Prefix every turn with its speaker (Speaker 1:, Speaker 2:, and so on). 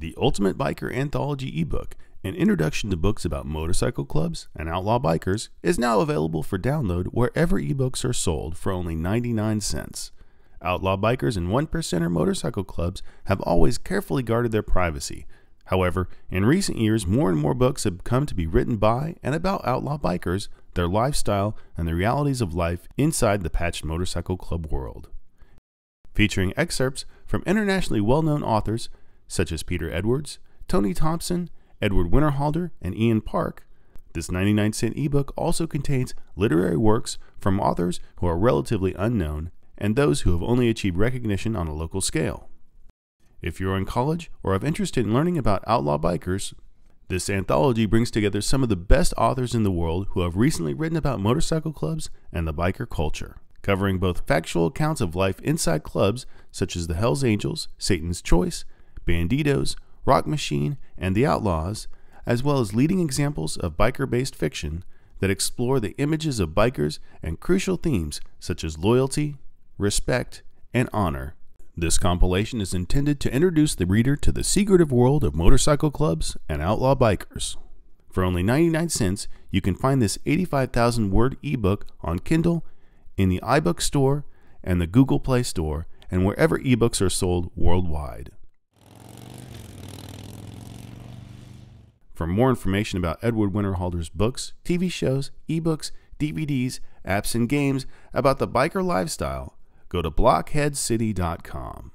Speaker 1: The Ultimate Biker Anthology ebook, an introduction to books about motorcycle clubs and outlaw bikers, is now available for download wherever ebooks are sold for only 99 cents. Outlaw bikers and one percenter motorcycle clubs have always carefully guarded their privacy. However, in recent years, more and more books have come to be written by and about outlaw bikers, their lifestyle, and the realities of life inside the patched motorcycle club world. Featuring excerpts from internationally well known authors such as Peter Edwards, Tony Thompson, Edward Winterhalder, and Iain Parke. This 99 cent ebook also contains literary works from authors who are relatively unknown and those who have only achieved recognition on a local scale. If you're in college or have interest in learning about outlaw bikers, this anthology brings together some of the best authors in the world who have recently written about motorcycle clubs and the biker culture, covering both factual accounts of life inside clubs such as the Hells Angels, Satan's Choice, Bandidos, Rock Machine, and The Outlaws, as well as leading examples of biker based fiction that explore the images of bikers and crucial themes such as loyalty, respect, and honor. This compilation is intended to introduce the reader to the secretive world of motorcycle clubs and outlaw bikers. For only 99 cents, you can find this 85,000 word ebook on Kindle, in the iBook Store, and the Google Play Store, and wherever ebooks are sold worldwide. For more information about Edward Winterhalder's books, TV shows, ebooks, DVDs, apps, and games about the biker lifestyle, go to blockheadcity.com.